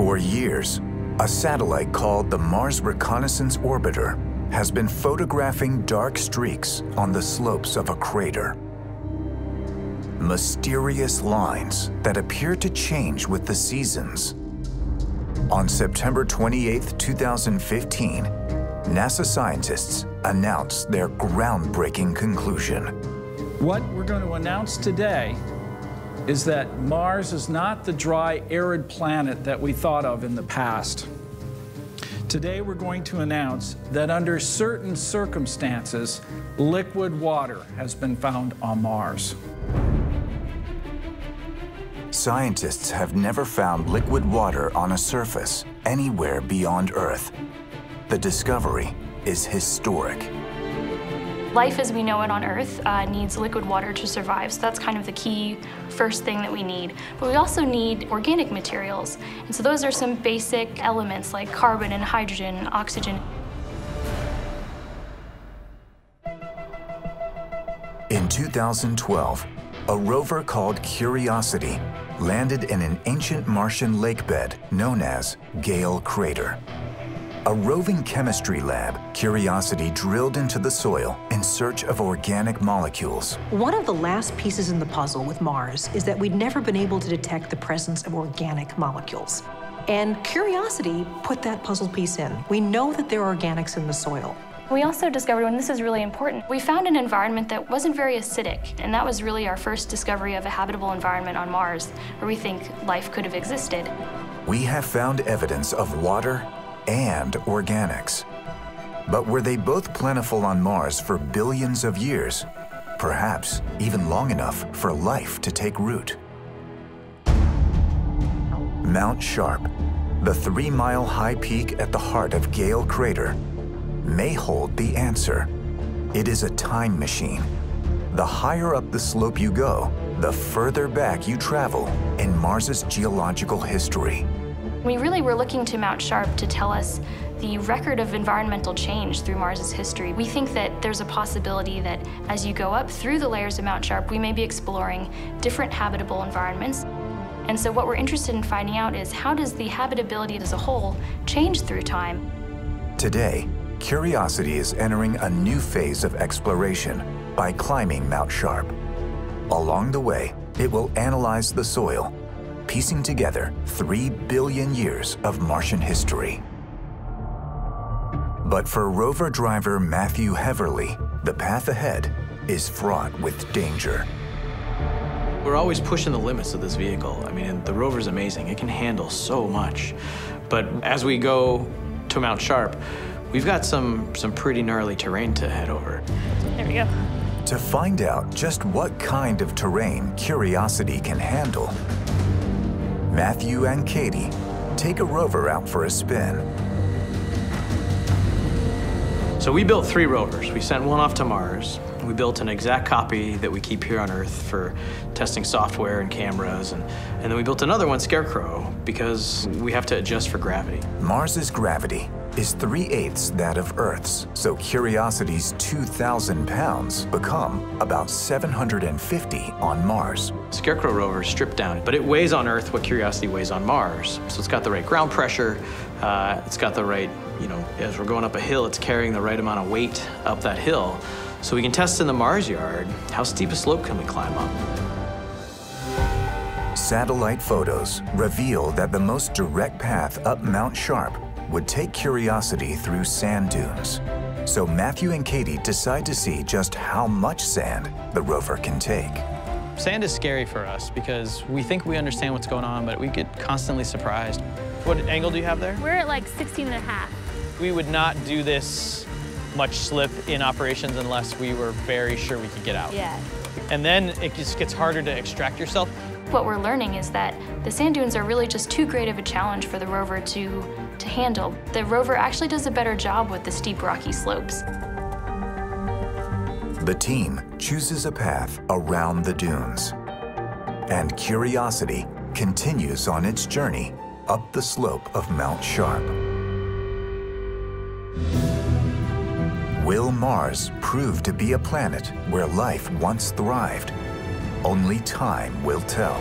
For years, a satellite called the Mars Reconnaissance Orbiter has been photographing dark streaks on the slopes of a crater. Mysterious lines that appear to change with the seasons. On September 28, 2015, NASA scientists announced their groundbreaking conclusion. What we're going to announce today is that Mars is not the dry, arid planet that we thought of in the past. Today we're going to announce that under certain circumstances, liquid water has been found on Mars. Scientists have never found liquid water on a surface anywhere beyond Earth. The discovery is historic. Life as we know it on Earth uh, needs liquid water to survive, so that's kind of the key first thing that we need. But we also need organic materials, and so those are some basic elements like carbon and hydrogen and oxygen. In 2012, a rover called Curiosity landed in an ancient Martian lakebed known as Gale Crater. A roving chemistry lab, Curiosity drilled into the soil in search of organic molecules. One of the last pieces in the puzzle with Mars is that we'd never been able to detect the presence of organic molecules. And Curiosity put that puzzle piece in. We know that there are organics in the soil. We also discovered, and this is really important, we found an environment that wasn't very acidic, and that was really our first discovery of a habitable environment on Mars, where we think life could have existed. We have found evidence of water and organics. But were they both plentiful on Mars for billions of years? Perhaps even long enough for life to take root. Mount Sharp, the three-mile high peak at the heart of Gale Crater, may hold the answer. It is a time machine. The higher up the slope you go, the further back you travel in Mars's geological history. We really were looking to Mount Sharp to tell us the record of environmental change through Mars's history. We think that there's a possibility that as you go up through the layers of Mount Sharp, we may be exploring different habitable environments. And so what we're interested in finding out is how does the habitability as a whole change through time? Today, Curiosity is entering a new phase of exploration by climbing Mount Sharp. Along the way, it will analyze the soil piecing together 3 billion years of Martian history. But for rover driver Matthew Heverly, the path ahead is fraught with danger. We're always pushing the limits of this vehicle. I mean, the rover's amazing. It can handle so much. But as we go to Mount Sharp, we've got some, some pretty gnarly terrain to head over. There we go. To find out just what kind of terrain Curiosity can handle, Matthew and Katie take a rover out for a spin. So we built three rovers. We sent one off to Mars. We built an exact copy that we keep here on Earth for testing software and cameras. And, and then we built another one, Scarecrow, because we have to adjust for gravity. Mars's gravity is 3 eighths that of Earth's, so Curiosity's 2,000 pounds become about 750 on Mars. Scarecrow rover stripped down, but it weighs on Earth what Curiosity weighs on Mars. So it's got the right ground pressure, uh, it's got the right, you know, as we're going up a hill, it's carrying the right amount of weight up that hill. So we can test in the Mars yard, how steep a slope can we climb up? Satellite photos reveal that the most direct path up Mount Sharp would take Curiosity through sand dunes. So Matthew and Katie decide to see just how much sand the rover can take. Sand is scary for us because we think we understand what's going on, but we get constantly surprised. What angle do you have there? We're at like 16 and a half. We would not do this much slip in operations unless we were very sure we could get out. Yeah. And then it just gets harder to extract yourself. What we're learning is that the sand dunes are really just too great of a challenge for the rover to, to handle. The rover actually does a better job with the steep rocky slopes. The team chooses a path around the dunes. And Curiosity continues on its journey up the slope of Mount Sharp. Will Mars prove to be a planet where life once thrived? Only time will tell.